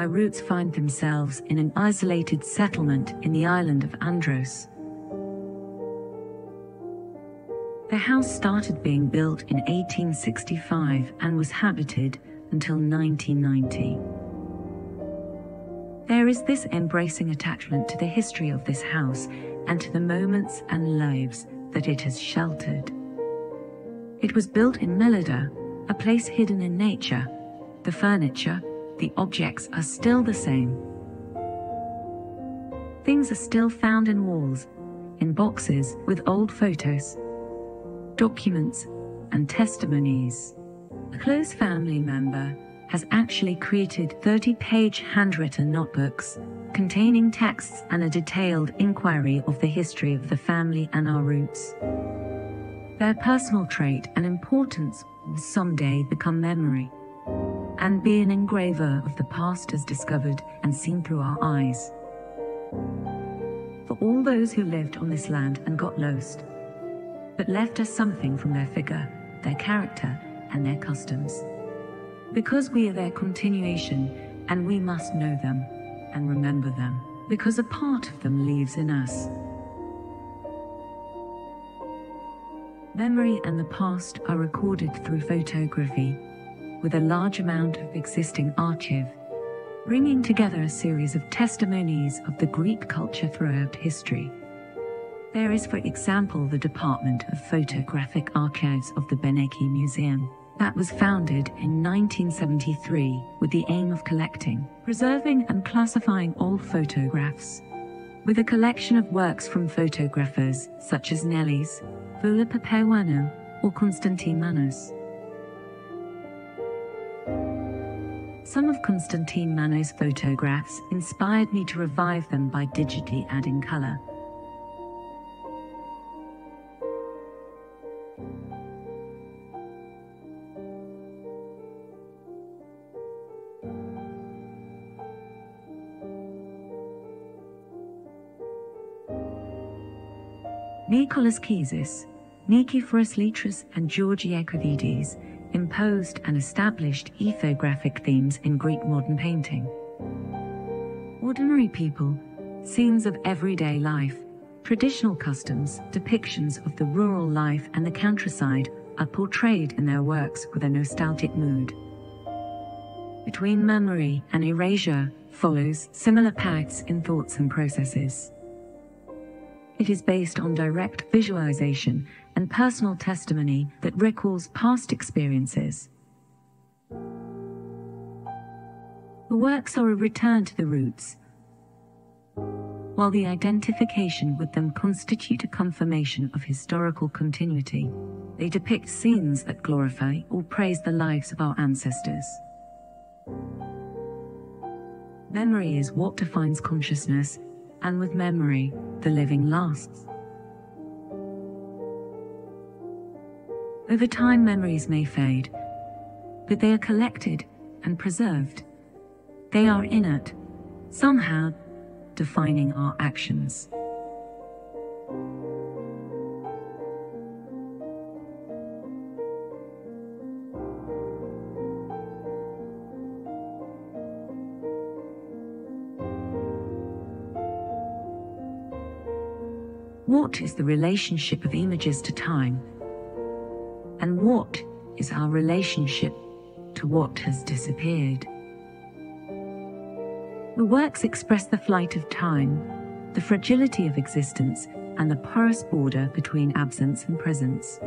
my roots find themselves in an isolated settlement in the island of Andros. The house started being built in 1865 and was habited until 1990. There is this embracing attachment to the history of this house and to the moments and lives that it has sheltered. It was built in Melida, a place hidden in nature. The furniture, the objects are still the same. Things are still found in walls, in boxes with old photos, documents, and testimonies. A close family member has actually created 30 page handwritten notebooks containing texts and a detailed inquiry of the history of the family and our roots. Their personal trait and importance will someday become memory and be an engraver of the past as discovered and seen through our eyes. For all those who lived on this land and got lost, but left us something from their figure, their character, and their customs. Because we are their continuation, and we must know them and remember them, because a part of them lives in us. Memory and the past are recorded through photography, with a large amount of existing archive, bringing together a series of testimonies of the Greek culture throughout history. There is, for example, the Department of Photographic Archives of the Benaki Museum that was founded in 1973 with the aim of collecting, preserving, and classifying all photographs. With a collection of works from photographers such as Nelly's, Voula Papaioannou, or Constantine Manos. Some of Constantine Manos' photographs inspired me to revive them by digitally adding color. Nicholas Gyzis, Nikiforos Lytras, and Georgi Iakovidis imposed and established ethographic themes in Greek modern painting. Ordinary people, scenes of everyday life, traditional customs, depictions of the rural life and the countryside are portrayed in their works with a nostalgic mood. Between memory and erasure follows similar paths in thoughts and processes. It is based on direct visualization and personal testimony that recalls past experiences. The works are a return to the roots, while the identification with them constitute a confirmation of historical continuity. They depict scenes that glorify or praise the lives of our ancestors. Memory is what defines consciousness and with memory, the living lasts. Over time, memories may fade, but they are collected and preserved. They are inert, somehow defining our actions. What is the relationship of images to time? And what is our relationship to what has disappeared? The works express the flight of time, the fragility of existence, and the porous border between absence and presence.